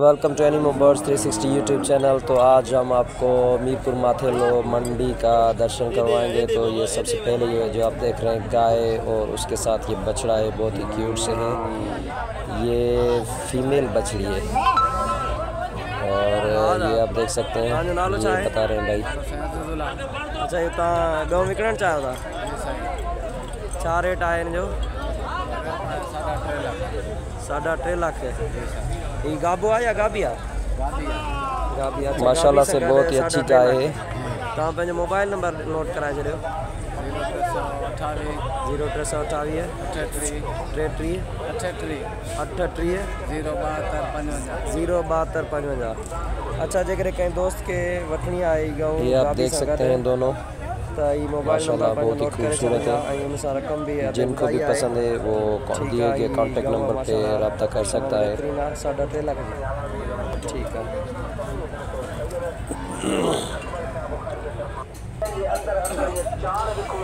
Welcome to Animo Birds 360 YouTube channel तो आज हम आपको मीरपुर माथेलो मंडी का दर्शन करवाएँगे तो ये सबसे पहले ये जो आप देख रहे हैं गाय और उसके साथ ये बछड़ा है बहुत ही क्यूट से है ये फीमेल बछड़ी है और ये आप देख सकते हैं ये बता रहे हैं भाई अच्छा ये ॻऊं विकिणणु चाहियो था छा रेट आए जो साढा टे लाख ही गाबो आहे या गाबी आहे गाबी आहे माशाल्लाह से बहुत ही अच्छी गाय है। तव्हां पंहिंजो मोबाइल नंबर नोट कराए छॾियो ज़ीरो टे सौ अठावीह टेटीह अठटीह ज़ीरो ॿाहतरि पंजवंजाहु अच्छा जेकॾहिं कंहिं दोस्त खे वठणी आहे ही आप देख सकते हैं दोनों। त मोबाइल माशाल्लाह नंबर बहुत ही खूबसूरत है। अदब जिनको भी पसंद है वो दिए गए कॉन्टेक्ट नंबर पे रबता कर सकता है बहितरीन आहे, साढा टे लख जी ठीकु आहे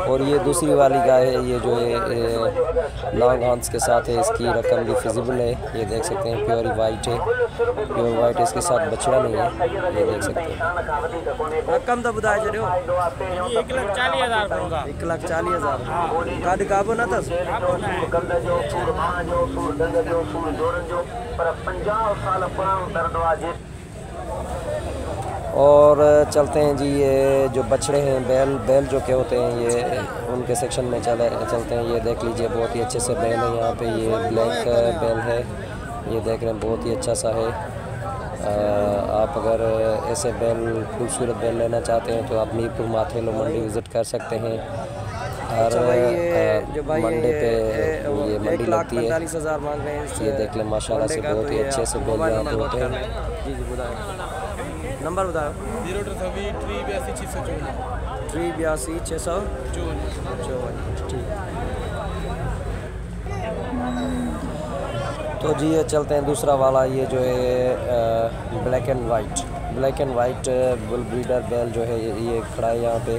और ये दूसरी वाली गाय है ये जो है लॉन्ग हॉर्न्स के साथ है इसकी रकम भी फिजिबल है। ये देख सकते हैं प्योर वाइट है। प्योर वाइट इसके साथ बछड़ा नहीं है ये देख सकते हैं। रक़म त ॿुधाए छॾियो एक लाख चालीस हज़ार हिकु लख चालीह हज़ार। काॾे काबो न अथसि और चलते हैं जी ये जो बछड़े हैं बैल बैल जो के होते हैं ये उनके सेक्शन में चले चलते हैं। ये देख लीजिए बहुत ही अच्छे से बैल है यहाँ पे ये ब्लैक बैल है। ये देख रहे हैं बहुत ही अच्छा सा है। आ, आप अगर ऐसे बैल खूबसूरत बैल लेना चाहते हैं तो आप मीरपुर माथेलो मंडी विज़िट कर सकते हैं। हर अच्छा मंडे पे ये मंडी लगती है। ये देख लें माशाल्लाह से बहुत तो ही अच्छे से बैल यहाँ पे होते हैं। नंबर बताओ। ज़ीरो त्री बयासी छः सौ चौवन। त्री बयासी छः सौ चौवन। चौवन ठीक। तो जी ये चलते हैं दूसरा वाला ये जो है black and white black and white bull breeder बैल जो है ये खड़ा है यहाँ पे।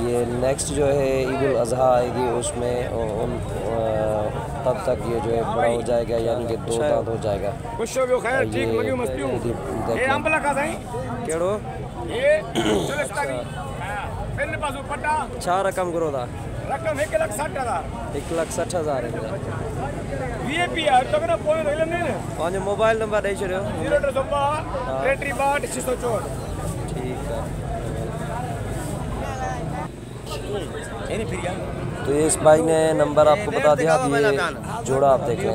ये नेक्स्ट जो है ईद अज़हा आएगी उसमें उन तब तक ये जो है बड़ा हो जाएगा यानी कि दो दांत हो जाएगा। हो छा रक़म घुरो था रकम हिकु लख सठि हज़ार। हिकु लख सठि हज़ार वी पी आहे तो पंहिंजो मोबाइल नंबर ॾेई छॾियो चौहठि ठीकु आहे तो ये इस भाई ने नंबर आपको बता दिया अब ये जोड़ा आप देख। हैं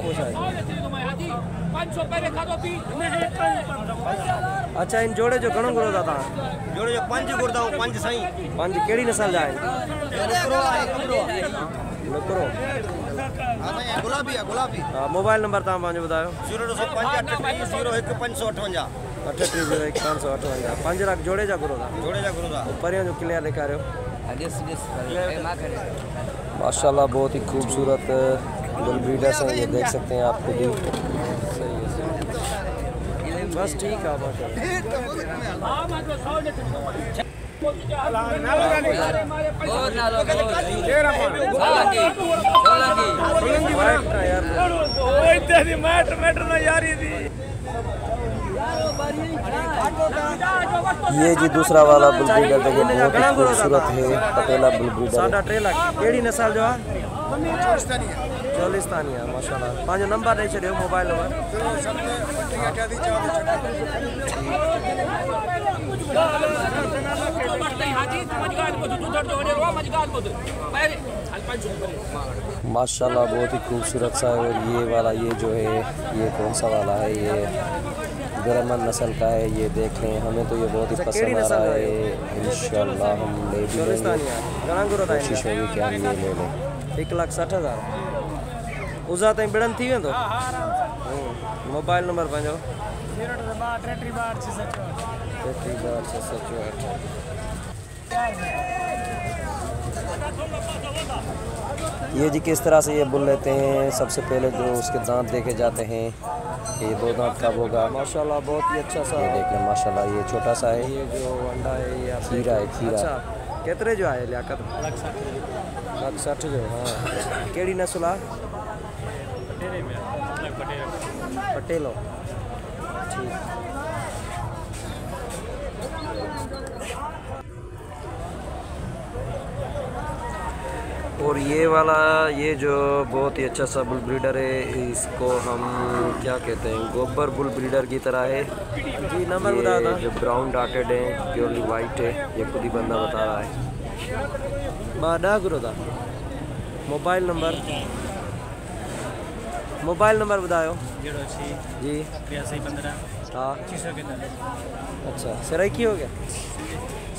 अच्छा इन जोड़े जो घणो घुरो था जोड़े जो पंज गुरदा पंज साईं पंज कहिड़ी नस्ल जा आहिनि गुलाबी आहे गुलाबी हा मोबाइल नंबर तव्हां पंहिंजो ॿुधायो। ज़ीरो टे सौ पंज अठटीह ज़ीरो हिकु पंज सौ अठवंजाह। अठटीह ज़ीरो हिकु पंज सौ अठवंजाह। पंज लख जोड़े जा घुरो था जोड़े जा गुरुदा परियाँ जो क्लियर ॾेखारियो। माशाल्लाह बहुत ही खूबसूरत बुल ब्रीडर्स हैं ये देख सकते हैं आप खुद बस ठीक माशा मैटर मैटर ना यारी थी ये जी दूसरा वाला बुल ब्रीडर देखिए बहुत ही खूबसूरत है पटेला बुल ब्रीडर कहिड़ी नस्ल जो आहे चोलिस्तानी आहे माशा पंहिंजो नंबर ॾेई छॾियो मोबाइल नंबर माशाल्लाह बहुत ही खूबसूरत सा है। और ये वाला ये जो है ये कौन सा वाला है? ये ब्रह्मन नस्ल का है ये देख लें हमें तो ये बहुत ही अच्छा, पसंद आ रहा है इंशाल्लाह हम ले भी लेंगे। कोशिश होगी कि हम ये ले लें। हिकु लख सठि हज़ार। उज़ा ताईं बिड़नि थी वेंदो? हम्म, मोबाइल नंबर पंहिंजो टेटीह ॿार छह सौ चौहठि ये जी किस तरह से ये बुल लेते हैं? सबसे पहले जो उसके दांत देखे जाते हैं ये दो दांत कब होगा? माशाल्लाह बहुत ही अच्छा सा। ये देख माशाल्लाह ये छोटा सा है। ये जो अंडा है ये खीरा है खीरा। अच्छा कितने जो आए लियाकत? लाख साठ जो हाँ। केड़ी नस्ल पटेलो। ठीक। और ये वाला ये जो बहुत ही अच्छा सा बुल ब्रीडर है इसको हम क्या कहते हैं गोबर बुल ब्रीडर की तरह है। जी नंबर बता दो। जो ब्राउन डाटेड है प्योरली वाइट है ये खुद ही बंदा बता रहा है। बाडा गुरु दा। Mobile number. मोबाइल नंबर बताओ। जी। हाँ। अच्छा सराइकी हो गया?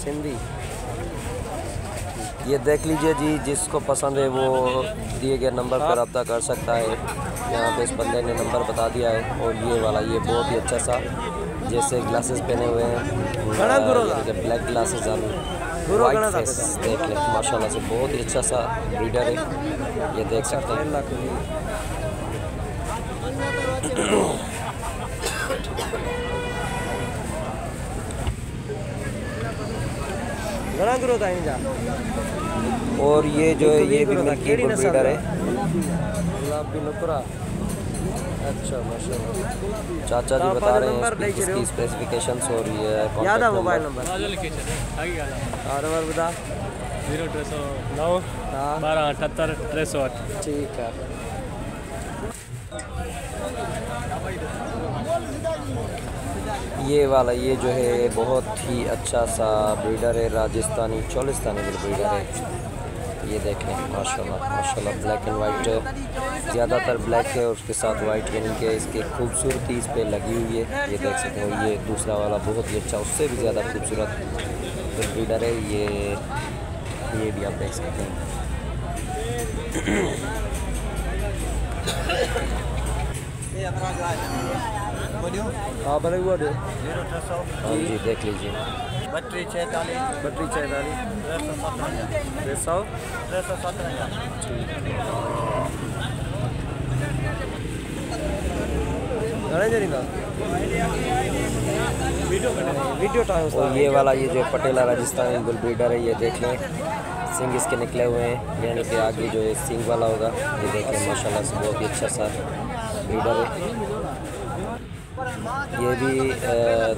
सिंधी। ये देख लीजिए जी जिसको पसंद है वो दिए गए नंबर पर रब्ता कर सकता है। यहाँ पे इस बंदे ने नंबर बता दिया है और ये वाला ये बहुत ही अच्छा सा जैसे ग्लासेस पहने हुए हैं। ब्लैक ग्लासेस वाइट फेस देख लें माशाल्लाह से बहुत ही अच्छा सा ब्रीडर है। ये देख सकते हैं। घना ग्रोथ आई जा। और ये जो है ये भी मिल्की बुल ब्रीडर है। गुलाबी नुकरा। अच्छा माशाल्लाह। चाचा जी बता रहे हैं इसकी- स्पेसिफिकेशंस और ये याद है मोबाइल नंबर? और बता। ज़ीरो टे सौ नौ हाँ। बारह अठहत्तर टे सौ अठ ठीक है। ये वाला, ये जो है बहुत ही अच्छा सा ब्रीडर है, राजस्थानी, चौलिस्तानी ब्रीडर है। ये देख माशाल्लाह माशाल्लाह ब्लैक एंड वाइट ज़्यादातर ब्लैक है और उसके साथ वाइट यानी कि इसकी खूबसूरती इस पर लगी हुई है। ये देख सकते हो, ये दूसरा वाला बहुत ही अच्छा उससे भी ज़्यादा खूबसूरत ब्रीडर है, ये ये भी आप देख सकते हैं। हाँ बड़े हुआ दो जी देख लीजिए। बत्तीस छः बटरी चाहिए छः सौ जणी ना वीडियो ये वाला ये जो पटेला राजस्थानी बुल ब्रीडर है ये देख लें सिंग इसके निकले हुए हैं यानी कि आगे जो सिंग वाला होगा ये देख माशाल्लाह से बहुत ही अच्छा सा ब्रीडर है। ये भी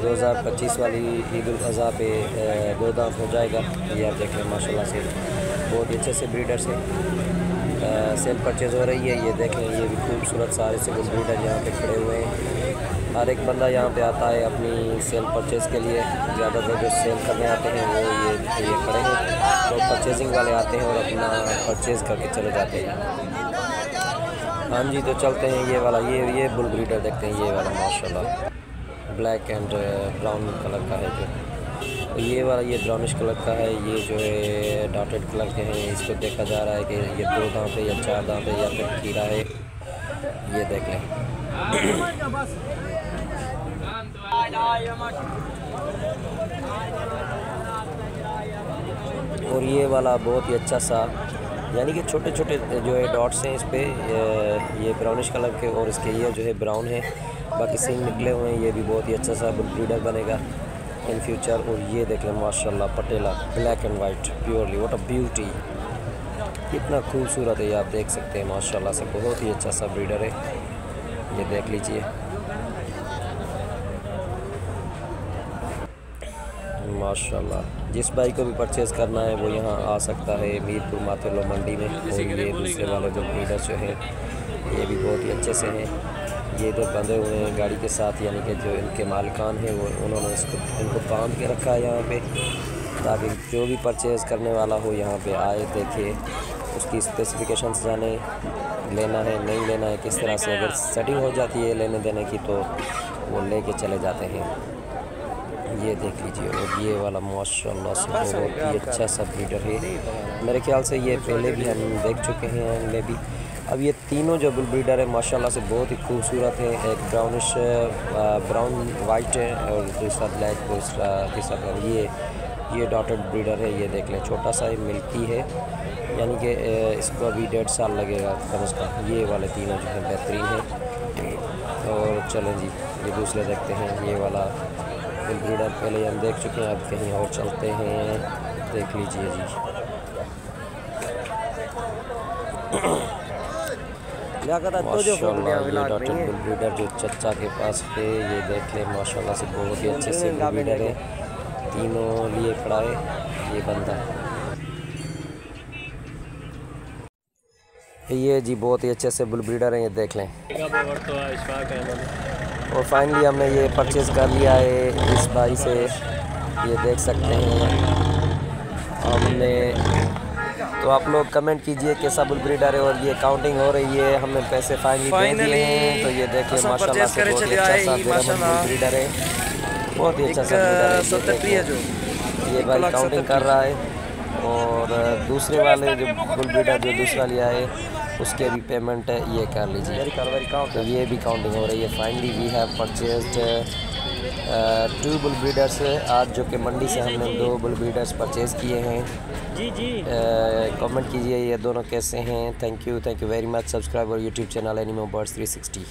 दो हज़ार पच्चीस वाली ईद अज़हा पे दांत हो जाएगा। ये आप देख लें माशाल्लाह से। बहुत अच्छे से ब्रीडर से सेल परचेज हो रही है। ये देख ये भी खूबसूरत सारे से ब्रीडर यहाँ पे खड़े हुए हैं। हर एक बंदा यहाँ पे आता है अपनी सेल परचेज़ के लिए। ज़्यादातर जो सेल करने आते हैं, वो ये ये खड़े हैं। तो परचेजिंग वाले आते हैं और अपना परचेज़ करके चले जाते हैं। हाँ जी तो चलते हैं ये वाला, ये ये बुल ब्रीडर देखते हैं, ये वाला, माशाल्लाह। ब्लैक एंड ब्राउन कलर का है जो। तो ये वाला, ये ब्राउनिश कलर का है, ये जो है डॉटेड कलर के हैं। इसको देखा जा रहा है कि ये दो दांत है या चार दांत है या फिर खीरा है। ये देख लें। और ये वाला बहुत ही अच्छा सा यानी कि छोटे छोटे जो है डॉट्स हैं इस पर ये ब्राउनिश कलर के और इसके ये जो है ब्राउन है। बाकी सिंग निकले हुए हैं, ये भी बहुत ही अच्छा सा ब्रीडर बनेगा इन फ्यूचर और ये देख लें, माशाल्लाह, पटेला black and white purely what a beauty कितना खूबसूरत है, ये आप देख सकते हैं, माशाल्लाह से बहुत ही अच्छा सा ब्रीडर है। ये देख लीजिए। माशाल्लाह। जिस भाई को भी परचेज़ करना है, वो यहाँ आ सकता है मीरपुर माथुरलो मंडी में। और ये दूसरे वाले जो ब्रीडर जो है, ये भी बहुत ही अच्छे से हैं। ये इधर बंधे हुए हैं गाड़ी के साथ, यानी कि जो इनके मालिकान हैं, वो उन्होंने इसको इनको बाँध के रखा है यहाँ पे। ताकि जो भी परचेज़ करने वाला हो यहाँ पे आए, देखे, उसकी स्पेसिफिकेशन जाने, लेना है, नहीं लेना है, किस तरह से अगर सेटिंग हो जाती है लेने देने की तो वो लेके चले जाते हैं। ये देख लीजिए और ये वाला माशाल्लाह से बहुत ही अच्छा सा ब्रीडर है? मेरे ख्याल से ये पहले भी हम देख चुके हैं हमने भी। अब ये तीनों जो बुल ब्रीडर है माशाल्लाह से बहुत ही खूबसूरत है। एक ब्राउनिश ब्राउन वाइट है और दूसरा ब्लैक दूसरा तीसरा ये ये डॉटेड ब्रीडर है ये देख लें। छोटा सा ही मिल्की है। यानी कि इसको अभी डेढ़ साल लगेगा कम अज़ कम। ये वाले तीनों जो हैं बेहतरीन हैं। और चलें जी ये दूसरे देखते हैं ये वाला। बिल ब्रीडर पहले हम देख चुके हैं अब कहीं और चलते हैं। देख लीजिए जी। डॉक्टर बुल ब्रीडर जो चचा के पास है ये देख लें माशाल्लाह से बहुत ही अच्छे से बुल ब्रीडर है। तीनों लिए खड़ा है ये बंदा। ये जी बहुत ही अच्छे से बुल ब्रीडर हैं ये देख लें। और फाइनली हमने ये परचेज़ कर लिया है इस भाई से। ये देख सकते हैं। हमने तो आप लोग कमेंट कीजिए कैसा बुल ब्रीडर है और ये काउंटिंग हो रही है। हमने पैसे फाइनली दे दिए हैं। तो ये देखिए माशाल्लाह से बहुत ही अच्छा सा बुल ब्रीडर है बहुत ही अच्छा सा ब्रीडर है जो। ये भाई काउंटिंग कर रहा है। और दूसरे वाले जो बुल ब्रीडर जो दूसरा लिया है। उसके भी पेमेंट ये कर लीजिए। तो ये भी काउंटिंग हो रही है। Finally we have purchase two bull breeders आज जो कि मंडी से हमने दो बुल ब्रीडर्स परचेज़ किए हैं। जी जी। कमेंट कीजिए ये दोनों कैसे हैं। Thank you thank you very much subscribe और यूट्यूब चैनल एनिमो बर्ड्स 360